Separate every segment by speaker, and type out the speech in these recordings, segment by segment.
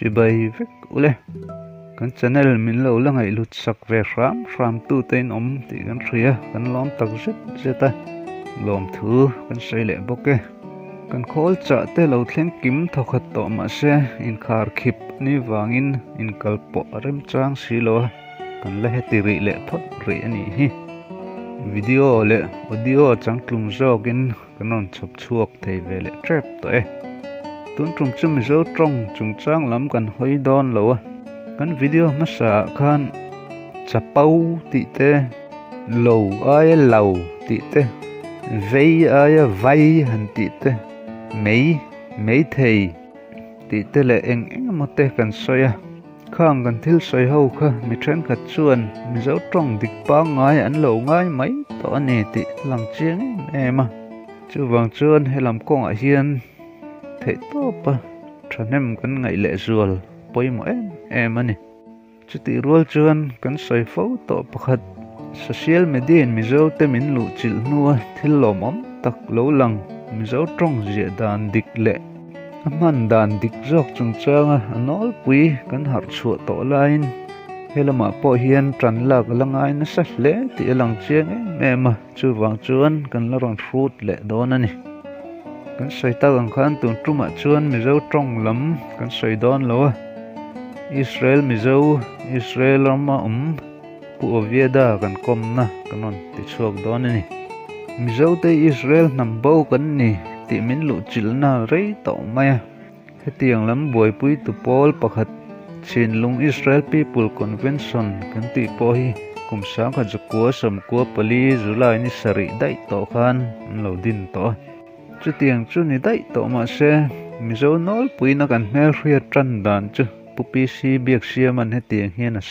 Speaker 1: chỉ bay vek ule kan channel min lo la ngai lut sak ve ram ram tu ten om ti kan ria kan lom tak zet zeta lom thu kan sei le boke kan khol cha te lo thlen kim thokhat to ma se in khar khip ni wangin in kalpo rem chang silo kan la he ti ri le phot ri ani hi. Video le audio chang tlung jogin kanon chop chuak thei ve le trap to e tun trum chum zo trong chung chang lam kan hoi don lo kan video ma sa khan chapau ti te lo ai lo ti te vei ai vai han ti te mei mei thei ti te le eng eng mo te kan soya khang kan thil soi ho kha mi thren khat chuan mi zo trong dik pa ngay, an lo ngay mấy, tỏ ani tị lang chiang em ma chưa vàng chuan hay làm kong ah a hian thế tốt à, cho nên kan ngày le zual poi mo em em ani chuti rual chuan kan soi tỏ to pakhat. Social media mi zo te min lu chil nuwa thil lom om tak lo lang. Mi zo trong zia dan dik le man dan dik jok chung changa anol pui kan har chu to lain helama po hian tran lak langai na sa hle ti lang chiang em ma chu wang chuan kan la ron fruit le don ani kan sai ta ang khan tun truma chuan mizo trong lam kan sai don lo Israel mizo Israel ma um pu ovieda kan kom na kanon ti chuak don ani mi zo te Israel nam bo kan ni ti min lu chil na rei to maya hetiang lam boi pui tu pol pakhat. Chin lung Israel People Convention kan ti po hi. Kum sang kha jakua sam kwa pali zulai ni sari dai to khan. Lo din to. Chu tiang chu ni dai to ma se. Mi zo nol pui na kan mel ria tran dan chu. Pupi si biak sia man he tiang hian a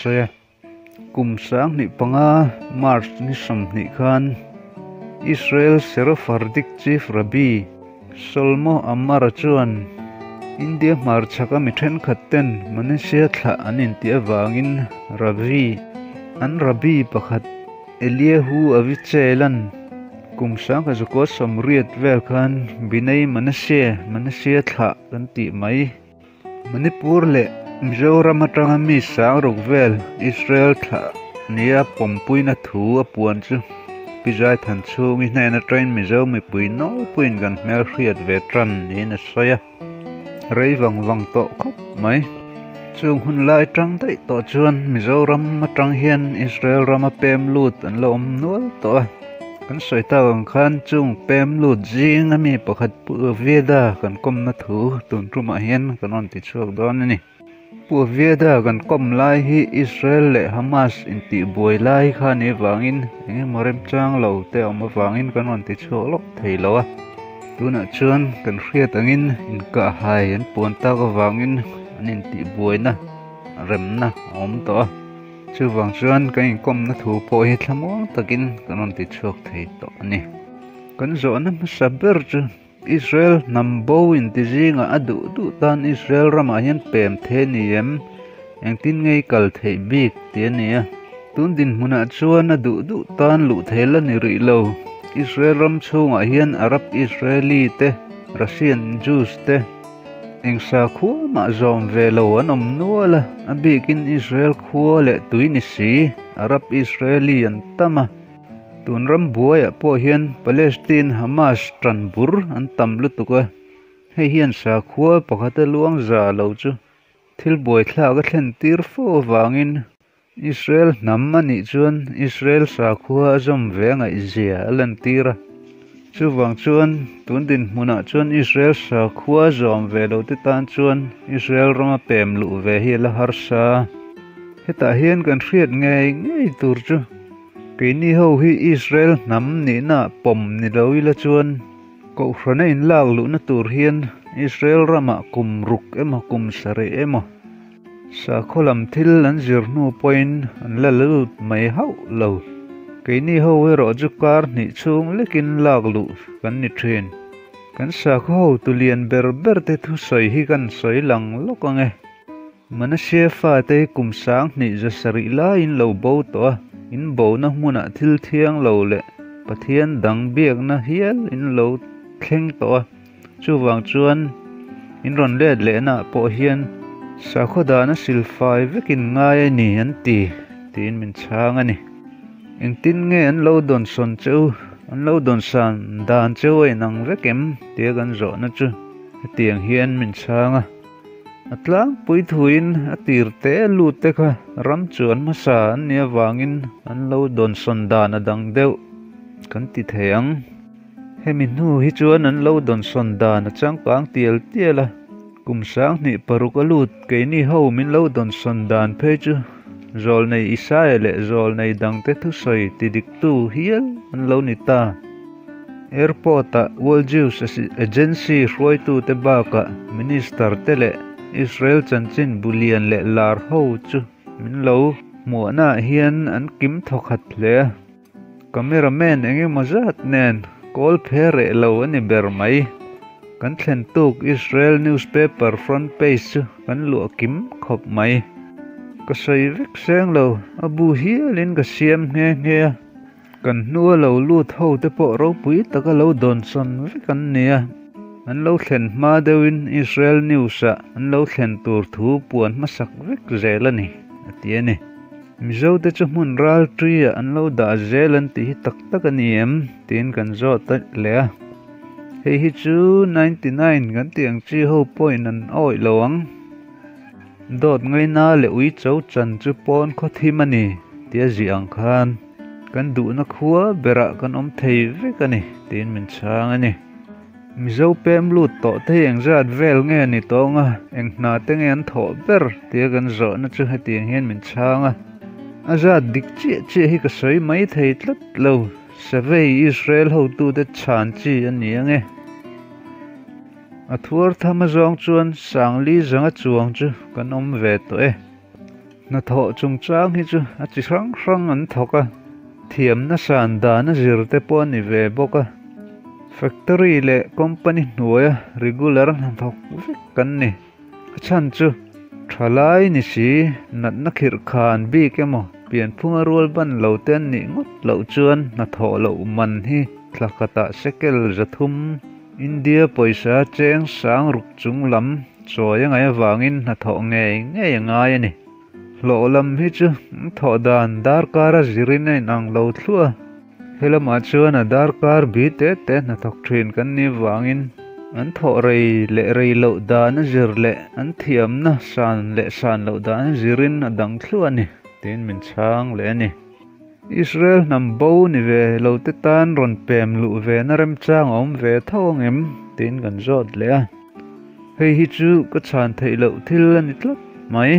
Speaker 1: cùng sáng sang ni panga march ni sam ni khan. Israel Serofardik Chief Rabbi solmo amma Chuan india mar chaka mithen khatten manusia thla anin tia wangin ravi an rabi pakhat eliahu avichelan kumsang ka zuko somriat vel khan binai manusia manusia thla kan ti mai manipur le mizoram atanga mi sang rok vel israel Tha nia pompui na thu apuan chu. Pizai than chu mi na na train mizo mi pui no puin gan mel riat ve tran ni na soya rei wang wang to khop mai. Chung hun lai trăng dai to chuan mizoram atang hian israel rama pem lut an lo om nual to kan soi ta ang khan chung pem lu jing ami pakhat pu veda kan kom na thu tun ruma hian kan on ti chuak don ni pu veda kan kom lai hi israel le hamas in ti boi lai kha ni wangin nge morem chang lo te om wangin kan on ti chuak lok thei lo a tuna chuan kan hriat angin in ka hai an pon ta ka wangin anin ti boi na, rem na om to chu wang chuan kan in kom na thu po hi thlamo takin kanon ti chuak thei to ani kan zo na sa ber chu Israel nambo in ti ringa adu du tan Israel rama hian pem the ni em engtin ngei kal thei bik te ni a tun din hmuna chuan adu du tan lu thela ni ri lo. Israel ram chunga hian Arab Israeli te. Russian Jews te. Eng sa khu ma zom ve lo an om nuala abik in Israel khu le tuini si. Arab Israeli an tama. Tun búa buaya po hian palestine, hamas tran bur an tam lu tuka hei hian sa khua pakhata luang za lo chu thil boi thla ka thlen tir fo wangin israel nam ani chuan israel sa khua zom ve ngai zia alan tira chu wang chuan tun din hmuna chuan israel sa khua zawm ve lo te tan chuan israel ronga pem lu ve hi la har sa. Heta hian kan hriat ngei ngei tur chu keini ho hi israel nam ni na pom ni lo ila chuan ko hrana in lak lu na tur hian israel rama kum ruk ema kum sare ema sa kholam thil an zir nu point an la lut mai hau lo cái ni ho we ro chu kar ni chung lekin lak lu kan ni thin kan sa kho tu lian ber ber te thu soi hi kan soi lang lo ka nge mana pha fa te kum sang ni za sari la in lo bo to in bo na hmuna ah thil thiang lo le pathian dang biak na hial in lo thleng to ah. chu wang chuan in ron let le na po hian sa khoda na silfai vekin ngai ni an ti tin min chang ani. In tin nge an lo don son chu, an lo don san dan chu ei nang vekem tia gan zo na chu. Tiang hian min changa ah atlang pui thuin atir te lu te kha ram chuan ma sa an nia wangin an lo don son dan adang deuh kan ti theyang hemi nu hi chuan an lo don son dan a chang pang tial tiala kum sang ni paruk alut ke ni ho min lo don son dan phe chu rol nei isae le rol nei dang te thu soi ti dik tu hial an lo ni ta. Airport a world jews agency roi tu te ba ka minister te le Israel bù bulian le lar ho chu. Min lo mo na hian an kim thokhat le. Cameraman enge mazat nen. Kol phere lo ani ber mai. Kan thlen tuk Israel newspaper front page chu. Kan lu kim khop mai. Ka sei vek seng lo. Abu hi lin ka siam nghe nghe. kan nuwa lo lut ho te po ro pui taka lo don son vek kan nia an lo thlen ma deuhin Israel news a an lo thlen tur thu puan masak vek zel ani atia ni mizo te chu hmun ral tri a an lo da zel an ti tak tak ani em. Tin kan zo ta le a hei hi chu 99 kan tiang chi ho point an oi loang dot ngai na le ui chau chan chu pon kho thim ani tia ji ang khan. Kan du na khuwa bera kan om thei vek ani tin min chang ani mizo pem lut to te eng zat vel nge ni to nga. Eng na te nge an tho ber te gan zo na chu hati hian min changa a zat dik chi chi hi ka soi mai thei tlat lo. Savei israel ho tu te chan chi an ni nge. A thuar thama zong chuan sang li zanga chuang chu, kan om ve to e. Na tho chung chang hi chu, a chi hrang hrang an thoka thiam na san da na zir te pawh ni ve boka factory le company hnuaia regular han thok vek kan ni chan chu thalai ni si nat na khir khan bi kemo pian phunga rol ban lo ten ni ngot lo chuan na tho lo man hi thlakata sekel zathum india poisa cheng sang ruk chung lam choya ngai wangin na tho nge nge ngai ni lo lam hi chu tho dan dar kara jirine nang lo thlua hela ma chuan a dar kar bi te te na thok thin kan ni wangin. An tho rei le rei lo da na zir le. An thiam na san le san lo da na zirin a dang thlu ani. Tin min chang le ani. Israel nam bo ni ve lo te tan ron pem lu ve na rem chang om ve thong em. Tin gan jot le a. Hei hi chu ka chan thei lo thil ani tlat mai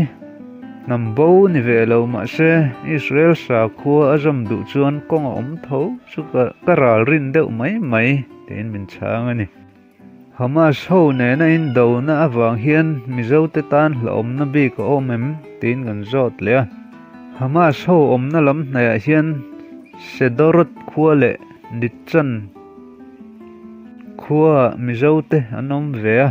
Speaker 1: nam bo ni ve lo ma se Israel sa khua azam du chuan kong om tho chu ka karal rin deuh mai mai tin min chang ani Hamas ho ne na in do na awang hian mizo te tan hlom na bi ko omem tin gan zot le Hamas ho om na lam na ya hian sedorot khua le ditchan khua mizo te anom ve a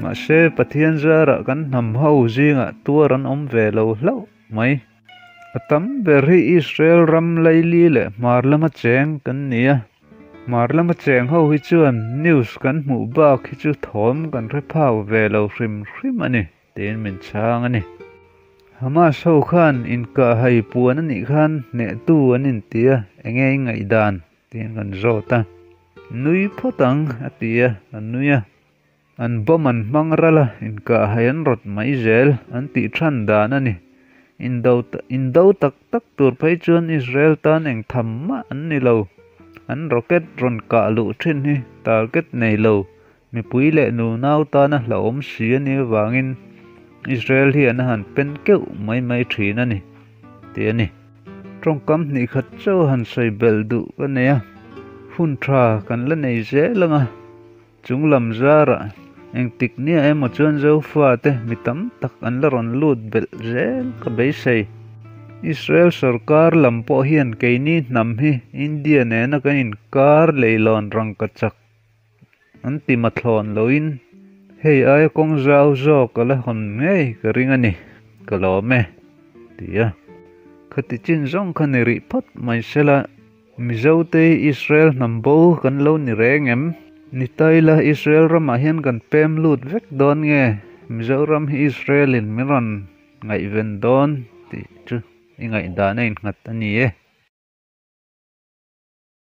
Speaker 1: mà se pathian zara kan nam ho zinga tuaran om ve lo hlo mai atam berhi israel ram laili le marlama cheng kan nia à. marlama cheng ho hi chuan news kan mu ba khi chu thom kan re phau ve lo hrim hrim ani à tin min chang ani à hama sau khan, in ka hai puan ani khan ne tu anin tia enge ngai dan tin kan zo ta. Nui photang atia anuya an bom an hmang rala in ka hayan rot mai zel, an ti than dan ani. In do in do tak tak tur phai chuan israel tan eng thamma an ni lo. An rocket ron ka lu thin hi, target nei lo. Mi pui le nu nau ta na la om si ani wangin israel hi an han pen keu mai mai thin ani. Te ani. Trong kam ni khat cho han sei bel du ka ne hun tha kan la nei ze langa chung lam zara eng tik nia em mo chuan zo fa te mi tam tak an la ron lut bel rel ka bei sei Israel sarkar lampo hian keini nam hi, India ne na kan in kar leilon rang ka chak an ti mathlon loin hei ai kong zau zo ka la hon ngei ka ring ani ka lo me tia à. khati chin zong khani ri phat mai sela mizo te israel nambo kan lo ni rengem ni taila israel rama hian kan pem lut vek don nge mizoram hi israel in miron ngai ven don ti chu ingai da nei ngat ani e.